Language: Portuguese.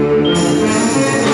Música